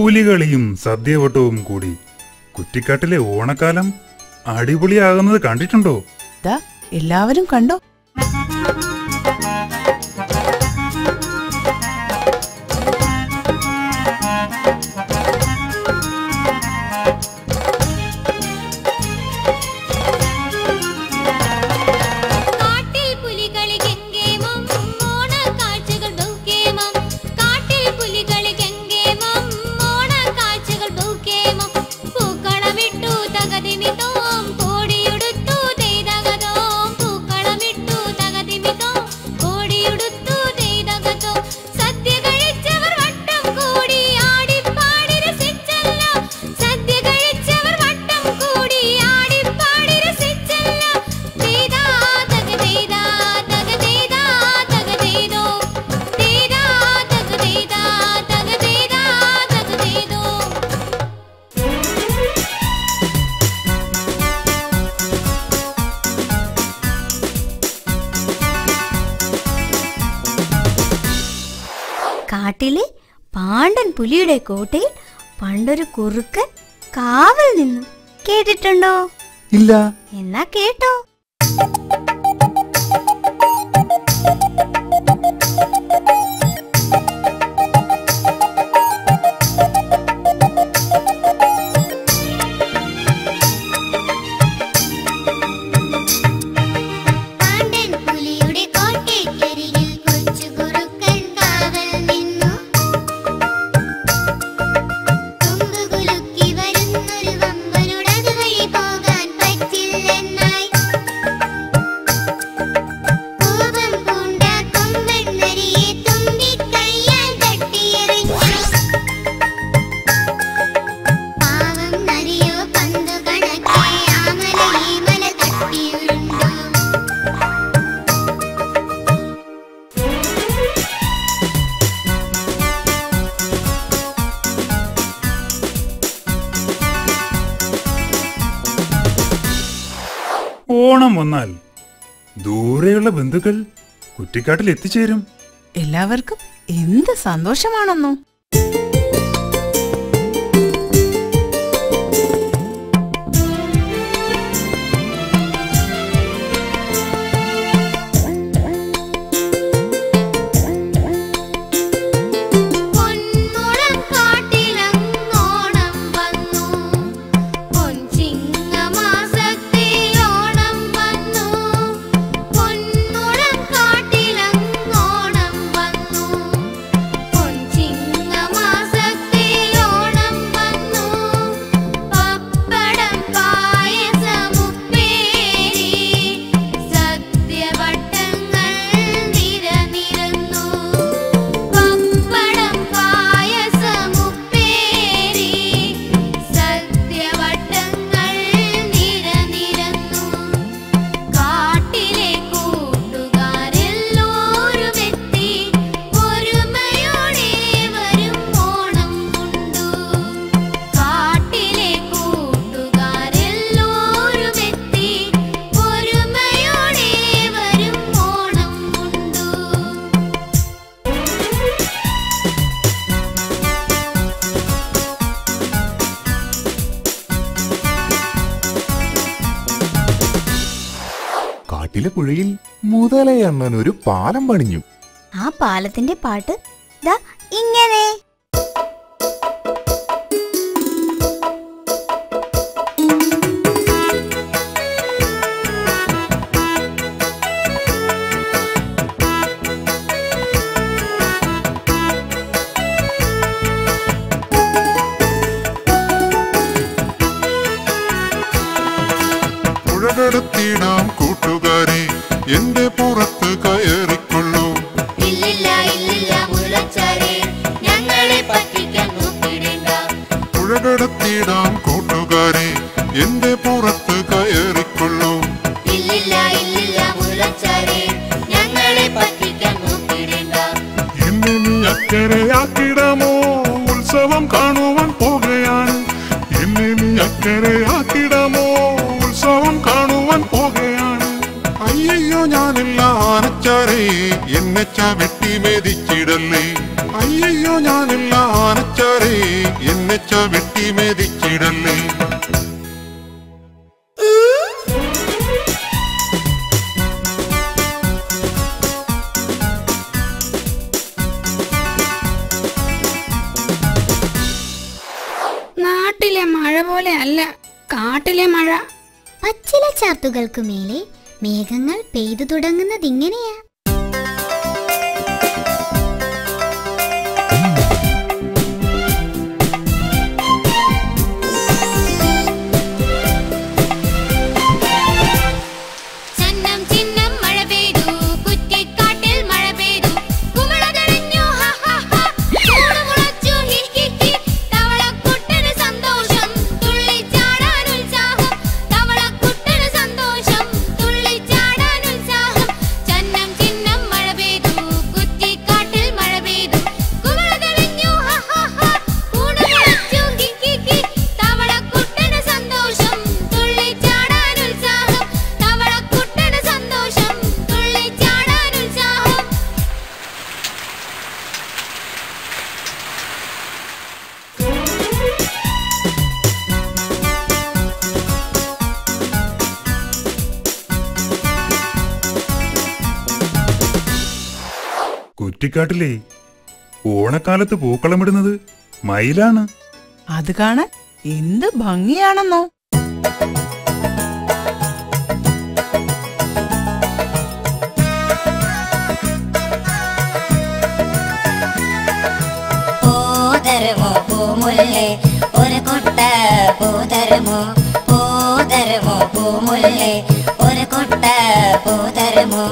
പുലികളിയും സദ്യവട്ടവും കൂടി. കുറ്റിക്കാട്ടിലെ ഓണക്കാലം അടിപൊളിയാകുന്നത് കണ്ടിട്ടുണ്ടോ? എല്ലാവരും കണ്ടോ? കാട്ടിലെ പാണ്ഡൻ പുലിയുടെ കോട്ടയിൽ പണ്ടൊരു കുറുക്കൻ കാവൽ നിന്നു. കേട്ടിട്ടുണ്ടോ? ഇല്ല. എന്നാ കേട്ടോ. ഓണം വന്നാൽ ദൂരെയുള്ള ബന്ധുക്കൾ കുറ്റിക്കാട്ടിൽ എത്തിച്ചേരും. എല്ലാവർക്കും എന്ത് സന്തോഷമാണെന്നോ. മുതലയണ്ണൻ ഒരു പാലം പണിഞ്ഞു. ആ പാലത്തിന്റെ പാട്ട് ദാ ഇങ്ങനെ. പുഴകടത്തിടാം കൂട്ടുകാരെ. എന്റെ പുറത്ത് കയറിക്കൊള്ളൂ. ഇല്ലില്ല ഇല്ലില്ല മുലച്ചാരെ ഞങ്ങളെ പറ്റിക്കാൻ നോക്കിടേണ്ട. എന്നെ നീ അക്കരയാക്കിടമോ? ഉത്സവം കാണുവാൻ പോകുകയാണ്. എന്നെ നീ അക്കരയാക്കിടമോ? ഉത്സവം കാണുവാൻ പോകുകയാണ്. അയ്യോ ഞാനില്ല ആനച്ചാരേ എന്നെ ചവിട്ടി മെതിച്ചിടല്ലേ? അയ്യോ ഞാനില്ല ആനച്ചാറേ എന്നെച്ച വെട്ടി മെതിച്ചിടല്ലേ? നാട്ടിലെ മഴ പോലെ അല്ല കാട്ടിലെ മഴ. പച്ചില ചാർത്തുകൾക്കു മേലെ മേഘങ്ങൾ പെയ്തു തുടങ്ങുന്നതിങ്ങനെയാ കുറ്റിക്കാട്ടിലെ ഓണക്കാലത്ത് പൂക്കളമിടുന്നത് മയിലാണ്. അത് കാണാൻ എന്ത് ഭംഗിയാണെന്നോ. പൂതരുമോ പൂമുല്ലേ ഒരു കൊട്ട പൂതരമോ? പൂതരമോ പൂമുല്ലേ ഒരു കൊട്ട പൂതരുമോ?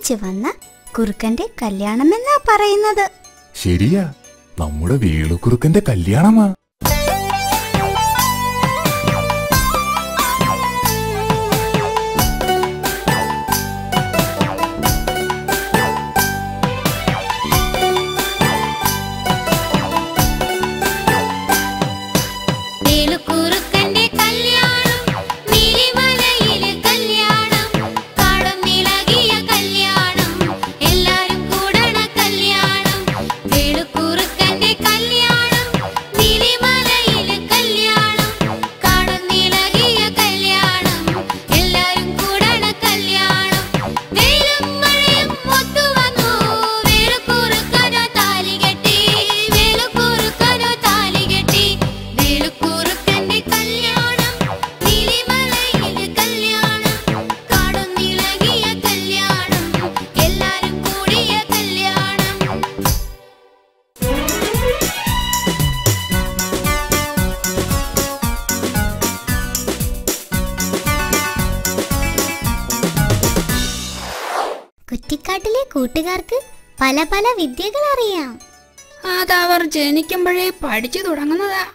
ഒന്നിച്ചു വന്ന കുറുക്കന്റെ കല്യാണമെന്നാ പറയുന്നത്. ശരിയാ. നമ്മുടെ വേളുക്കുറുക്കന്റെ കല്യാണമാ. കൂട്ടുകാർക്ക് പല പല വിദ്യകൾ അറിയാം. അതവർ ജനിക്കുമ്പോഴേ പഠിച്ചു തുടങ്ങുന്നതാ.